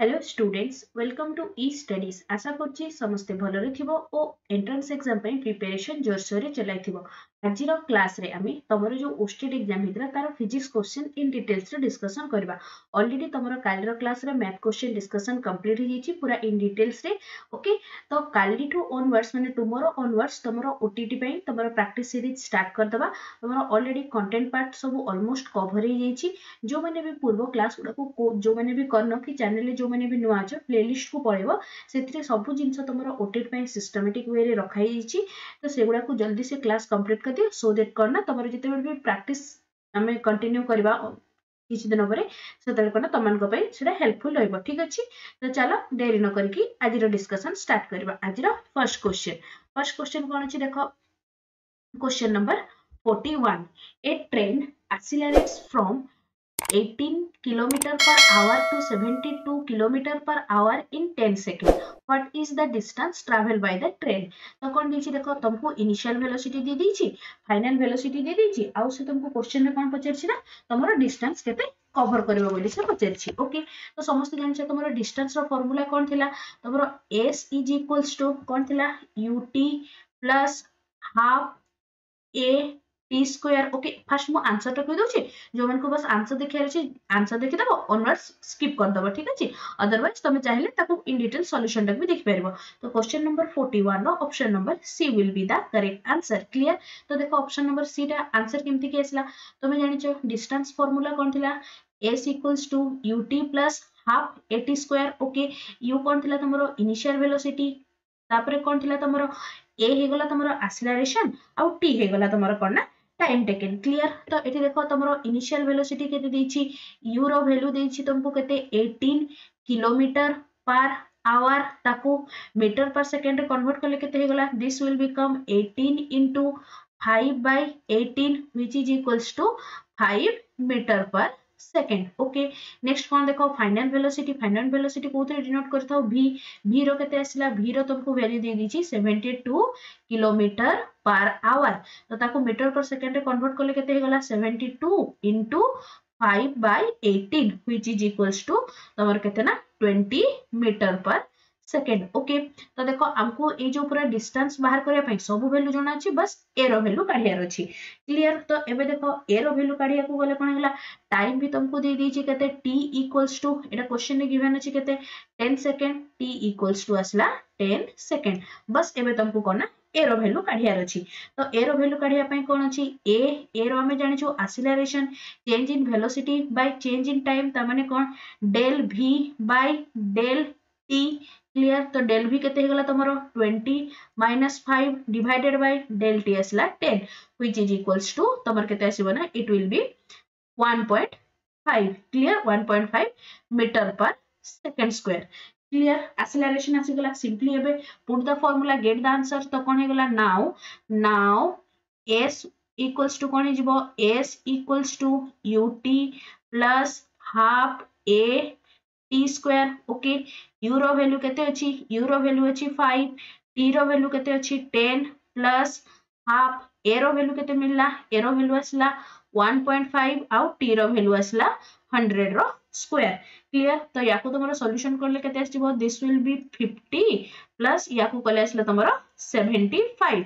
Hello students welcome to e studies आशा करछि समस्ते ओ एंट्रेंस एग्ज़ाम पई प्रिपरेशन जोरसोरे चलाइथिबो ଆଜିର କ୍ଲାସରେ ଆମେ ତମର ଯୋଉ ଓଷ୍ଟିଟ୍ ଏକ୍ଜାମ ହେଇଥିଲା ତାର ଫିଜିକ୍ସ କ୍ୱେଶ୍ଚନ ଇନ୍ ଡିଟେଲ୍ସରେ ଡିସ୍କସନ କରିବା ଅଲରେଡି ତମର କାଲିର କ୍ଲାସରେ ମ୍ୟାଥ କ୍ୱେଶ୍ଚନ ଡିସ୍କସନ କମ୍ପ୍ଲିଟ୍ ହେଇଯାଇଛି ପୁରା ଇନ୍ ଡିଟେଲ୍ସରେ ଓକେ ତ କାଲିଠୁ ଅନୱାର୍ଡସ୍ ମାନେ ଟୁମୋରୋ ଅନୱାର୍ଡସ୍ ତମର ଓଟିଟି ପାଇଁ ତମର ପ୍ରାକ୍ଟିସ୍ ସିରିଜ୍ ଷ୍ଟାର୍ଟ କରିଦେବା ତମର ଅଲରେଡି କଣ୍ଟେଣ୍ଟ ପାର୍ଟ ସବୁ ଅଲମୋଷ୍ଟ କଭର ହେଇଯାଇଛି ଯୋଉମାନେ ବି ପୂର୍ବ କ୍ଲାସ ଗୁଡାକୁ ଯୋଉମାନେ ବି କରିନ କି ଚ୍ୟାନେଲରେ ଯୋଉମାନେ ବି ନୂଆ ଅଛ ପ୍ଲେଲିଷ୍ଟକୁ ପଳେଇବ ସେଥିରେ ସବୁ ଜିନିଷ ତମର ଓଟିଟି ପାଇଁ ସିଷ୍ଟମେଟିକ ୱେରେ ରଖାଯାଇଛି ତ ସେଗୁଡାକୁ ଜଲ୍ଦି ସେ କ୍ଲାସ କମ୍ପ୍ଲିଟ୍ ପରୀକ୍ଷା ଦିଅ ସୋ ଦେଟ୍ କ'ଣ ନା ତମର ଯେତେବେଳେ ବି ପ୍ରାକ୍ଟିସ୍ ଆମେ କଣ୍ଟିନ୍ୟୁ କରିବା କିଛି ଦିନ ପରେ ସେତେବେଳେ କ'ଣ ତମମାନଙ୍କ ପାଇଁ ସେଇଟା ହେଲ୍ପଫୁଲ୍ ରହିବ ଠିକ୍ ଅଛି ତ ଚାଲ ଡେରି ନ କରିକି ଆଜିର ଡିସ୍କସନ୍ ଷ୍ଟାର୍ଟ କରିବା ଆଜିର ଫର୍ଷ୍ଟ କ୍ୱେଶ୍ଚିନ୍ ଫର୍ଷ୍ଟ କ୍ୱେଶ୍ଚିନ୍ କ'ଣ ଅଛି ଦେଖ question number forty one a train accelerates from 18 kilometer per hour to 72 kilometer per hour in 10 seconds. What is the distance traveled by the train? तो कौन दीची देखो तुमको इनिशियल वेलोसिटी दे दीची फाइनल वेलोसिटी दे दीची आउ से तुमको क्वेश्चन में कौन पचारछि ना तमरो डिस्टेंस केते कवर करबो बोली से पचारछि ओके तो समस्त जानछ तमरो डिस्टेंस रो फार्मूला कौन थिला तमरो s is equals to कौन थिला ut plus half a t square okay first मु आंसर टा कहि दउछि जो मन को बस आंसर देखियार अछि आंसर देखि दबो ऑनवर्ड्स स्किप कर दबो ठीक अछि अदरवाइज़ तमे चाहिले ताको इन डिटेल सॉल्यूशन टा भी देखि परबो तो question number 41 row option number C will be the correct answer clear तो देखो ऑप्शन नंबर सी टा आंसर केमति के आसला तमे जानि छ डिस्टेंस फार्मूला कोन थिला s equals to ut plus half at square okay u कोन थिला तमरो इनिशियल वेलोसिटी तापरे कोन थिला तमरो a हेगला तमरो एक्सेलरेशन आउ t हेगला तमरो कोन ना टाइम टेकन क्लियर तो ये देख तुम इनिशियल वेलोसिटी के यू रो वैल्यू देछि तुमको 18 किलोमीटर पर आवर ताको मीटर पर सेकंड कन्वर्ट करले केते हेगला this will become 18 into 5 by 18 which is equals to 5 metre per second okay next कौन देखो फाइनल वेलोसिटी फाइनल वेलोसिटी कोथरे डिनोट करथाउ v v रो केते आसिला v रो तुमको वैल्यू दे दीची 72 किलोमीटर पर आवर तो ताको मीटर पर सेकेंड रे कन्वर्ट करले केते हे गला 72 into 5 by 18 which is equals to तमर केते ना 20 मीटर पर सेकेंड ओके तो देखो हमको ये जो पूरा डिस्टेंस बाहर करया पई, सब वैल्यू जणा अछि बस ए रो वैल्यू काढियार अछि क्लियर तो एबे देखो ए रो वैल्यू काढिया को गले कोन हला टाइम भी तुमको दे दीची केते t इक्वल्स टू एटा क्वेश्चन में गिवन अछि केते 10 सेकंड t इक्वल्स टू असला 10 सेकंड बस एबे तुमको कोन वैल्यू काढियार अछि तो ए रो वैल्यू काढिया पई कोन अछि a ए रो हमें जानि छु acceleration change in velocity by change in time त माने कोन del v बाय क्लियर तो डेल भी केते हेगला तमरो 20 minus 5 divided by del t आसला 10 व्हिच इज़ इक्वल्स टू तमर केते आसीबो ना it will be 1.5 clear 1.5 metre per second square clear acceleration आसीगला simply एबे put the formula get the answer तो कोन हेगला now now s equals to कोन हिजबो s equals to ut plus half a t square okay u रो value केते अछि u रो value अछि 5 t रो वैल्यू केते अछि 10 प्लस हाफ़ a रो वैल्यू केते मिलला a रो वैल्यू आसला 1.5 आउ t रो वैल्यू आसला 100 रो स्क्वायर क्लियर तो याको तमरो सॉल्यूशन केते आसीबो दिस विल बी 50 प्लस याको कले आसला तमरो 75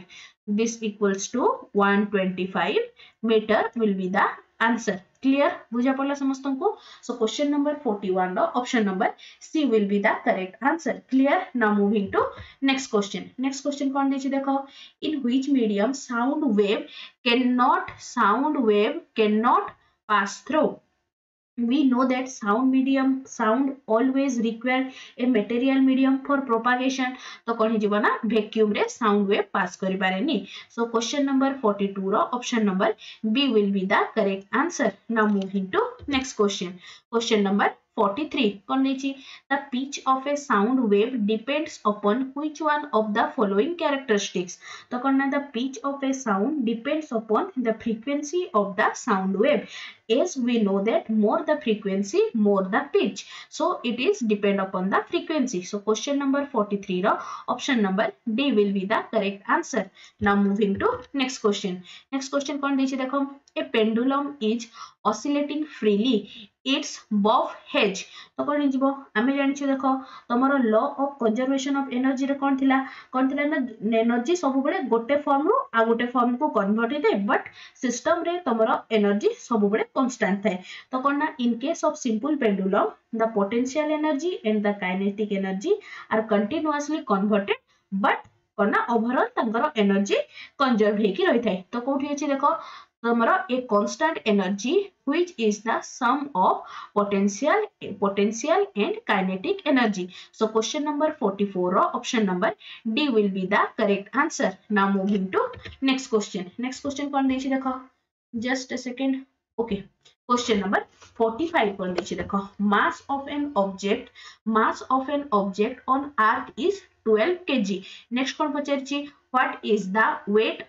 this equals to 125 meter will be the answer clear बुझा पड़ला समस्त को so question number 41 row option number c will be the correct answer clear now moving to next question next question कौन देछि देखो in which medium sound wave cannot sound wave cannot pass through we know that sound medium sound always require a material medium for propagation तो कौन हिजिबो ना vacuum रे sound wave pass करि पारेनी so question number 42 row option number b will be the correct answer now moving to next question question number 43 कौन देछि the pitch of a sound wave depends upon which one of the following characteristics तो कौन ना the pitch of a sound depends upon the frequency of the sound wave is we know that more the frequency more the pitch so it is depend upon the frequency so question number 43 ra option number d will be the correct answer now moving to next question next question kon dechi dekho a pendulum is oscillating freely its bob hedge it's বফ hedge তো কোণ যাব আমি জানিছু দেখ তোমার law of conservation of energy রে কোণ থিলা কোণ থিলা না এনর্জি সবুবেলে গোটে ফর্ম রু আ গোটে ফর্ম কু কনভর্ট হইতে বট সিস্টম রে energy এনর্জি সবুবেলে constant ଥାଏ ତ କଣ ନା in case of simple pendulum the potential energy and the kinetic energy are continuously converted but କଣ ନା overall ତାଙ୍କର energy conserve ହେଇକି ରହିଥାଏ ତ କୋଉଠି ଅଛି ଦେଖ ତମର a constant energy which is the sum of potential potential and kinetic energy so question number 44 or option number d will be the correct answer now moving to next question next question kon dechi dekho just a second okay question number 45 kon dechi dekho mass of an object mass of an object on earth is 12 kg next kon pacharichi what is the weight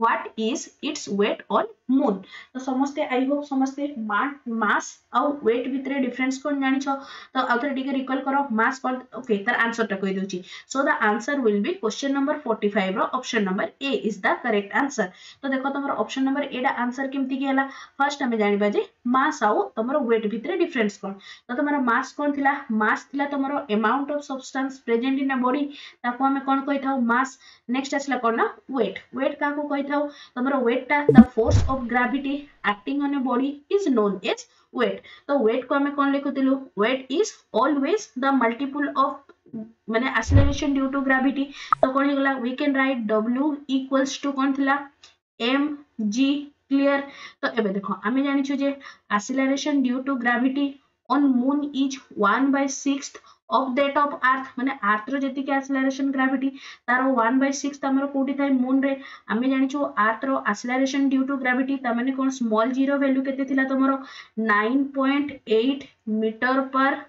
what is its weight on moon तो समस्ते I hope समस्ते मास आउ wait भितर difference कोन छ तो आउथरे टिके recall करो mass कॉल ओके तर आंसर टा कहि छी so the answer will be question number 45 row option number A is the correct answer तो देखो तमर ऑप्शन नंबर ए डा आंसर केमति के हला फ़र्स्ट हमें जानिबा जे मास आउ तमरो वेट भितर डिफरेंस कोन तो तमरो मास कोन थिला मास थिला तमरो amount of substance present in a body ताको हमें कोन कहि थाउ मास नेक्स्ट आसला कोन ना वेट वेट काको कहि थाउ तमरो weight ता the force of gravity acting on a body is known as weight तो weight को हमें कौन लिखुतिलु weight is always the multiple of माने acceleration due to gravity तो कौन हे गला we can write w equals to कौन थिला m g clear तो एबे देखो आमे जानि छु जे acceleration due to gravity on moon is 1 by 6th of that of earth मैंने आर्थ रेक आसिलेसन ग्राविटी तार वन बै सिक्स तो आम कौटी थाए मून में आम जाचु आर्थ रसिलेसन ड्यू टू ग्राविटी मैंने कौन स्मल ज़ीरो भैल्यू के तुम nine point meter per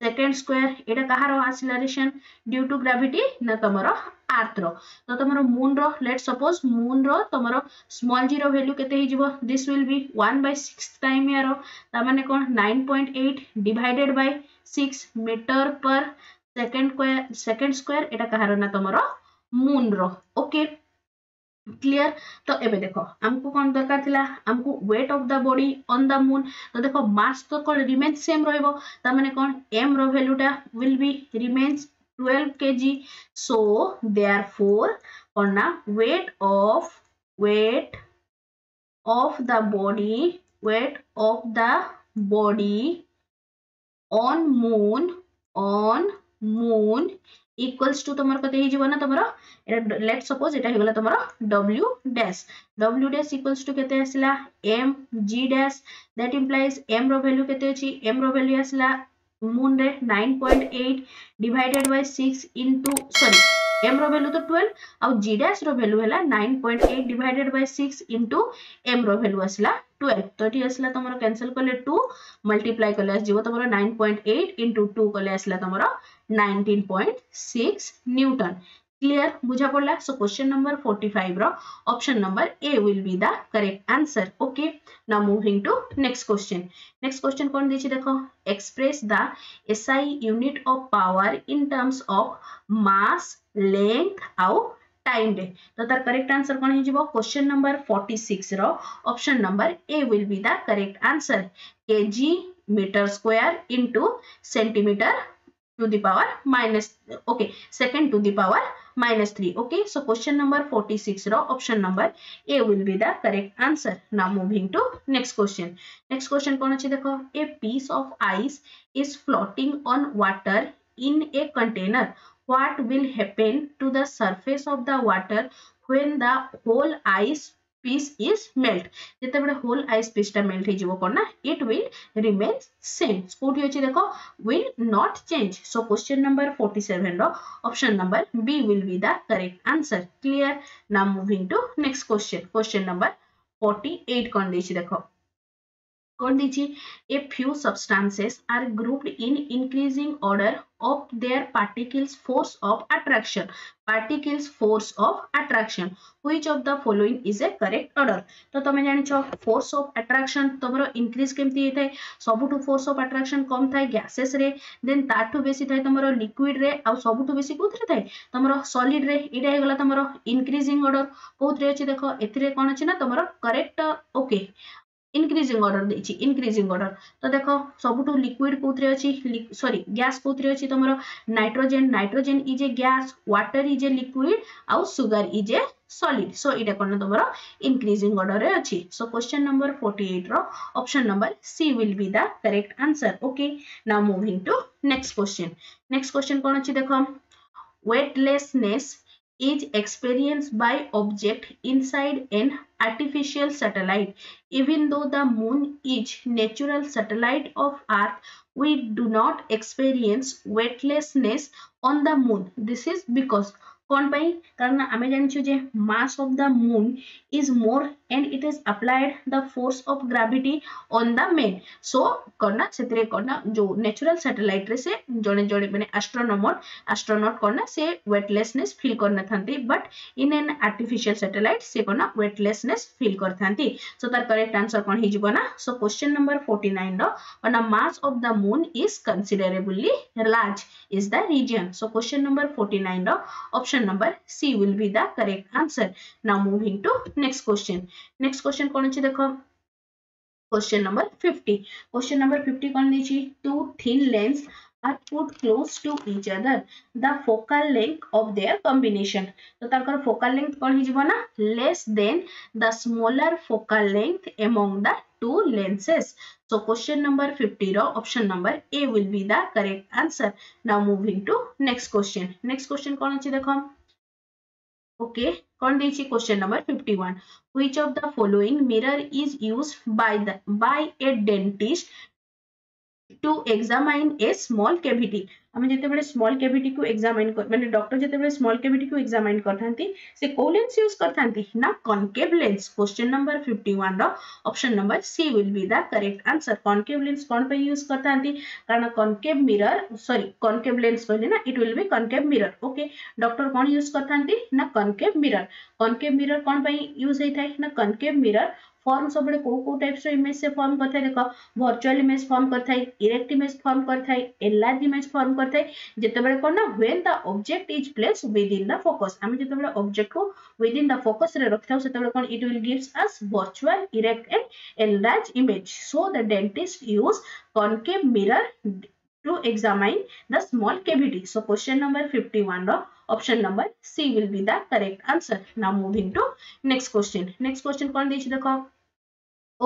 second square यहाँ कहार आसिलेसन ड्यू टू ग्राविटी ना तुम आर्थ र तो तुम मून रेट सपोज़ मून रुम स्मल ज़ीरो भैल्यू के दिस्ल we one by six time in कौन nine point eight divided by six metre per second second square एटा कहार ना तुम मून ओके क्लियर तो एबे देखो हमको कौन दरकार हमको weight of the body on the moon तो देखो मास तो कौन रिमेन सेम माने कौन m रो वैल्यूटा will be remains 12 kg so, therefore कौन ना weight of weight of the body, weight of the body on moon on moon equals to तमर कते हिजिबो ना तमर एटा लेट सपोज़ एटा हेगला तमर w dash w dash equals to केते आसिला m g dash that implies m रो वैल्यू केते अछि m रो वैल्यू आसिला मून रे 9.8 divided by 6 into sorry m रो वैल्यू तो 12 ଆଉ g dash रो वैल्यू हैला 9.8 divided by 6 into m रो वैल्यू आसिला 12 तो ये आसला तुम कैंसल कले 2 मल्टीप्लाई कले आसो तुम 9.8 इंटू टू कले आसला तुम 19.6 न्यूटन क्लियर बुझा पड़ा so question number 45 row. Option number A will be the correct answer okay now moving to next question next question कौन देछि देखो express the SI unit of power in terms of mass length आउ time तो तार correct answer कोन हे question number 46 row. Option number A will be the correct answer kg metre square into centimetre to the power minus, okay, second to the power minus 3 okay so question number 46 raw option number a will be the correct answer now moving to next question next question kon achi dekho a piece of ice is floating on water in a container what will happen to the surface of the water when the whole ice piece is melt ଯେତେବେଳେ whole ice piece ଟା melt ହେଇଯିବ କଣ ନା it will remain same କୋଉଠି ଅଛି ଦେଖ will not change so question number 47 ର option number b will be the correct answer clear now moving to next question question number 48 କଣ ଦେଇଛି ଦେଖ କଣ ଦେଇଛି a few substances are grouped in increasing order of their particles force of attraction particles force of attraction which of the following is a correct order तो तमे जानिछो force of attraction तमरो increase केमती हे थाए सबुठु force of attraction कम थाए gases रे then ताठु बेसी थाए तमरो liquid रे आ सबुठु बेसी कोथरे थाए तमरो solid रे इडा हे गला तमरो increasing order कोथरे अछि देखो एथिरे कोन अछि ना तमरो correct okay ইনক্রিজিং অর্ডর দিয়েছি ইনক্রিজিং অর্ডর তো দেখ সবুঠু লিকুইড কোথায় অছি সরি গ্যাস কোথায় অছি তোমার nitrogen nitrogen is a gas water is a liquid আউ sugar is a solid so এটা কোন তোমার ইনক্রিজিং অর্ডর অছি সো কোশ্চেন নম্বর 48 র option number C will be the correct answer okay now moving to next question next question কোন অছি দেখো weightlessness is experienced by object inside an artificial satellite. Even though the moon is natural satellite of earth, we do not experience weightlessness on the moon. This is because कौन पाई? कारण आमे जानिछु जे mass of the moon is more and it is applied the force of gravity on the main so, करना सेतरे करना, जो natural satellite रे से जणे जणे माने एस्ट्रोनॉमर एस्ट्रोनॉट करना से weightlessness feel थांती but in an artificial satellite से करना वेटलेसनेस फील कर थांती सो तार करेक्ट आंसर कोन हि सो क्वेश्चन नंबर 49 रो करना mass of the moon is considerably large, is the region so, question number 49 row option option number C will be the correct answer. Now moving to next question. Next question कौन अच्छी देखो question number 50. Question number 50 कौन दीची two thin lengths are put close to each other. The focal length of their combination. तो ताकर focal length कौन ही जीवो ना less than the smaller focal length among the two lenses. So question number 50 ro option number A will be the correct answer. Now moving to next question. Next question कौन अच्छी देखो Okay, Kondichi question number 51. Which of the following mirror is used by the by a dentist To examine a small cavity আমি যেতবে small cavity কু examine মানে doctor যেতবে small cavity কু examine করথান্তি সে কোউ লেন্স ইউজ করথান্তি না কনকেভ লেন্স क्वेश्चन नंबर 51 ର option number C will be the correct answer concave lens কোন পে ইউজ করথান্তি কারণ concave mirror sorry concave lens কইলে না it will be concave mirror okay doctor কোন ইউজ করথান্তি না কনকেভ মিরর কনকেভ মিরর কোন পে ইউজ হেই থাই না কনকেভ মিরর को टाइप्स रो इमेज से फॉर्म करता है देखो वर्चुअल इमेज फॉर्म करता इरेक्ट इमेज फॉर्म करता एनलार्ज इमेज फॉर्म करता कोन ना when the object is place within the focus हम जेते बेले ऑब्जेक्ट को विद इन द फोकस रे सेते बेले कोन it will gives us virtual erect and enlarge image so the dentist use concave mirror to examine the small cavity, so question number 51 ro option number c will be the correct answer. Now moving to next question. Next question kon dechi dekho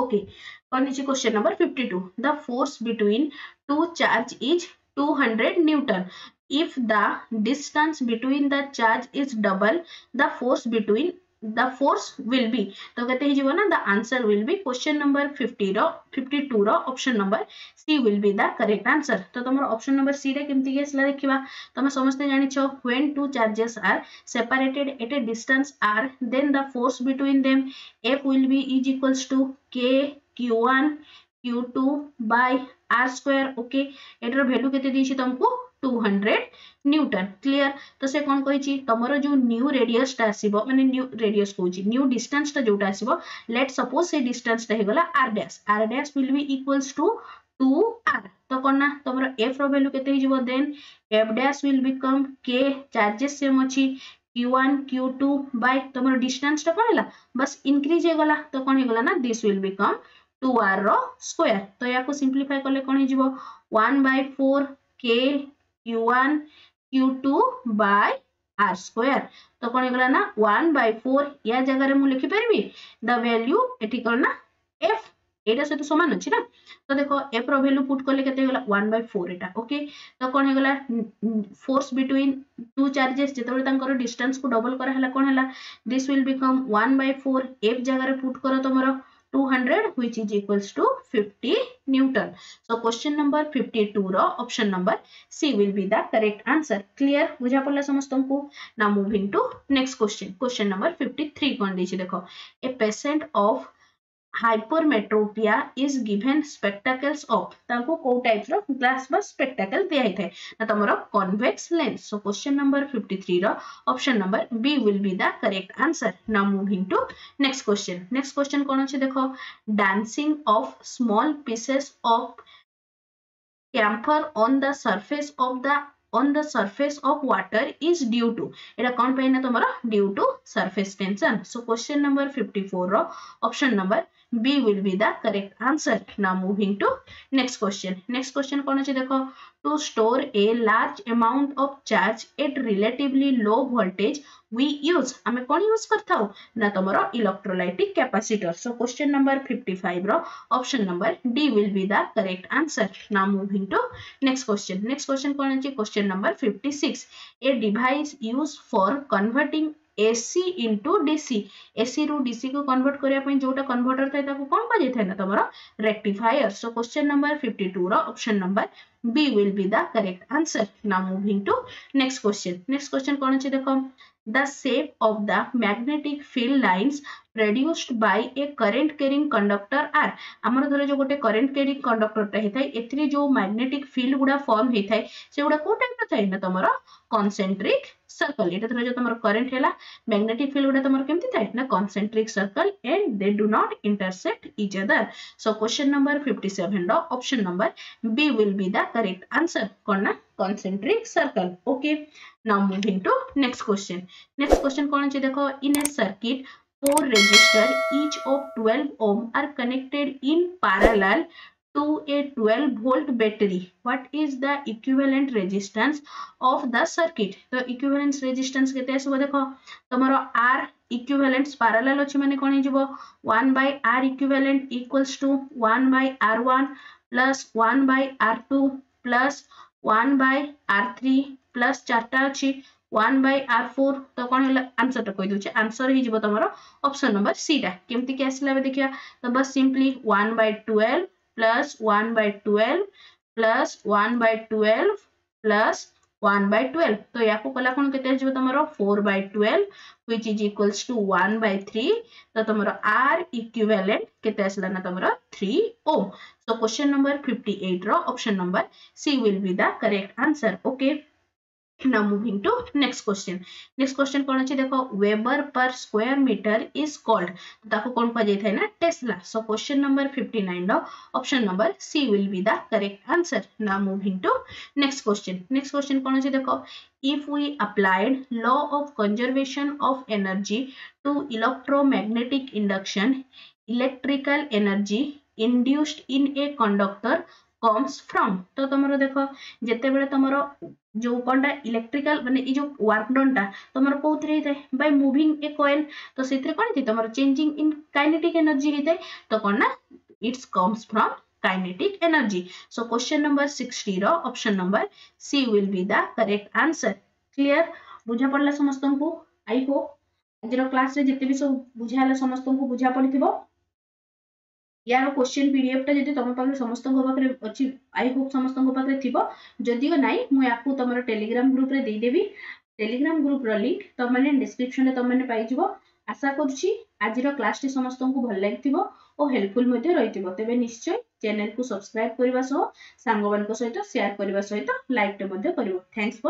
okay kon dechi question number 52 the force between two charge is 200 newton. If the distance between the charge is double the force between the force will be तो कहते ही ना the answer will be question number 50 रो 52 रो option number C will be the correct answer तो तमरो option number C रे केमती गेसला देखिबा तमे समझते जानि छ when two charges are separated at a distance r then the force between them F will be is equals to K Q1 Q2 by r square okay एटर value केते दिछि तुमको 200 न्यूटन क्लियर तो से कौन कही तुम जो न्यू रेडियस आसब मैंने न्यू रेडियस कौन न्यू डिस्टेंस जोटा आसब लेट सपोज़ से डिस्टेंस होगा r dash r dash will be equals to two r तो कौन ना तुम एफ़ रैल्यू के then F dash will become के चार्जेस सेम अच्छी q1 q2 बाय तुम डिस्टेंस कौन है बस इनक्रीज होगला तो कौन ना दिस विल बिकम 2r रो स्क्वायर तो या सिंप्लीफाई कले कौन हो 1 by 4 k q1 q2 by r square. तो कौन होगा ना 1 by 4 या जगह रे मु लिखि परबी द वैल्यू एठी कोन ना f एटा सहित समान अछि ना तो देखो f रो वैल्यू पुट करले केते होला 1 by 4 एटा ओके तो कौन होगला फोर्स बिटवीन टू चार्जेस जेतबे तांकर डिस्टेंस को डबल करा हला कोन हला this will become 1 by 4 f जगह रे पुट करो तमरो 200 which is equals to 50 Newton. So question number 52 ro option number C will be the correct answer. Clear? बुझा पड़ला समस्तंको. Now moving to next question. Question number 53 कौन दीजिए देखो. A patient of hypermetropia is given spectacles of ताको को type रो glass बा spectacle दिया हिथे ना तमरो convex lens so question number 53 row option number B will be the correct answer now moving to next question next question कोन छै देखो dancing of small pieces of camphor on the surface of the on the surface of water is due to এটা কোন পাই না তোমার due to surface tension so question number 54 র option number B will be the correct answer. Now moving to next question. Next question कौन है देखो To store a large amount of charge at relatively low voltage we use. हमें कौन use करता हो ना तुम्हारा electrolytic capacitor. So question number 55 row option number D will be the correct answer. Now moving to next question. Next question कौन है question number 56. A device used for converting AC into DC AC रु DC को convert करने जो converter थाए कौन कह ना तुम rectifier so question number 52 row option number B will be the correct answer now moving to next question next question कौन अच्छे देखो the shape of the magnetic field lines produced by a current carrying conductor are ଆମର ଧର ଯୋଉ ଗୋଟେ current carrying conductor ଟା ହେଇଥାଏ ଏଥିରେ ଯୋଉ magnetic field ଗୁଡା form ହେଇଥାଏ ସେଗୁଡା କୋଉ type ର ଥାଏ ନା ତମର concentric circle ଏଟା ଧର ଯୋଉ ତମର current ହେଲା magnetic field ଗୁଡା ତମର କେମିତି ଥାଏ ନା concentric circle and they do not intersect each other so question number 57 ର option number b will be the correct answer kon na concentric circle okay now moving to next question next question kon che dekho in a circuit four resistor each of 12 ohm are connected in parallel to a 12 volt battery what is the equivalent resistance of the circuit तो equivalent resistance केते आसबो देखो तमरो r equivalent parallel अछि माने कोन हिजबो 1 by r equivalent equals to 1 by r1 plus 1 by r2 plus 1 by r3 plus plus चार्टा one by R four तो कौन answer कहीदे answer हो तुम ऑप्शन नंबर सी टा केमती आसला देखिए तो बस simply one by twelve plus one by twelve plus one by twelve plus one by twelve तो या कला कौन के तुम four by twelve which is equals to 1 by 3 तो तुम R equivalent केते आसला ना तुम 3 ohm so question number 58 row option number C will be the correct answer okay? Now moving to next question next question कौन अच्छे देखो weber per square meter is called कौन कहा जाता है ना tesla so question number 59 no option number c will be the correct answer now moving to next question next question कौन अच्छे देखो if we applied law of conservation of energy to electromagnetic induction electrical energy induced in a conductor comes from तो तुमरो देखो जेते तुमरो जो कौन electrical माने ये वर्क डन टा तुम कौन होता बाय मुविंग ए कॉइल तो से कौन थी तुम चेंजिंग इन काइनेटिक एनर्जी होता तो कौन ना it's comes from kinetic energy so question number 60 row number c will be the correct answer clear? बुझा पड़ला समस्त को आई होप आज क्लास रे भी सब बुझा समस्त को बुझा पड़िथिबो यार क्वेश्चन पीडीएफ टा जदि तुम पाखे समस्त पाखे अच्छी आई होप समस्त पाखे थी जदि ना मुझे तुम टेलीग्राम ग्रुप रे देदेवी टेलीग्राम ग्रुप लिंक तुम मैंने डिस्क्रिप्शन तुम मैंने पाइज आशा करुच्ची आज क्लास टी समस्त को भल लगी और हेल्पफुल रही तेज निश्चय चैनल को सब्सक्राइब करने सांग मान सहित सेयार करने सहित लाइक टे थैंक्स